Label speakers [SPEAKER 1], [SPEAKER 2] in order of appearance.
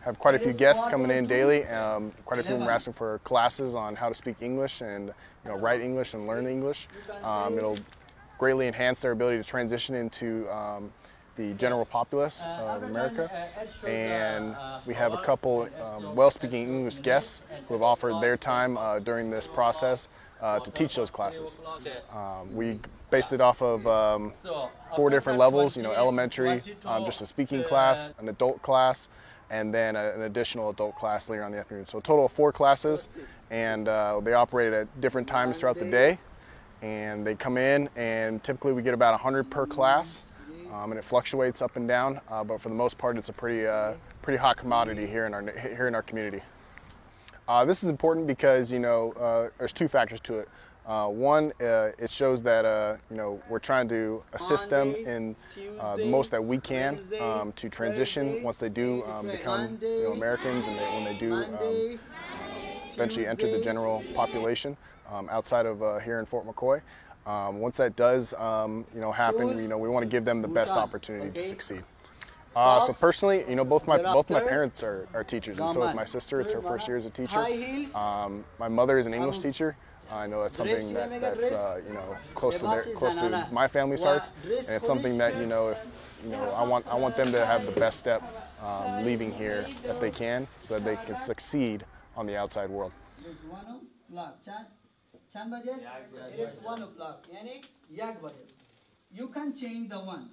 [SPEAKER 1] Have quite a few guests coming in daily. Um, quite a few of them are asking for classes on how to speak English and you know write English and learn English. Um, it'll greatly enhance their ability to transition into um, the general populace of America. And we have a couple um, well-speaking English guests who have offered their time uh, during this process uh, to teach those classes. Um, we based it off of um, four different levels, you know, elementary, um, just a speaking class, an adult class, and then an additional adult class later on in the afternoon. So a total of four classes, and uh, they operate at different times throughout the day. And they come in, and typically we get about 100 per class, um, and it fluctuates up and down. Uh, but for the most part, it's a pretty, uh, pretty hot commodity here in our here in our community. Uh, this is important because you know uh, there's two factors to it. Uh, one, uh, it shows that uh, you know we're trying to assist them in uh, the most that we can um, to transition once they do um, become you know Americans and they, when they do um, eventually enter the general population um, outside of uh, here in Fort McCoy. Um, once that does, um, you know, happen, you know, we want to give them the best opportunity to succeed. Uh, so personally, you know, both my both my parents are, are teachers, and so is my sister. It's her first year as a teacher. Um, my mother is an English teacher. I know that's something that, that's uh, you know close to their close to my family's hearts, and it's something that you know if you know I want I want them to have the best step um, leaving here that they can, so that they can succeed on the outside world.
[SPEAKER 2] It is one o'clock. छान छान बजे it is one o'clock यानी याक बजे you can change the one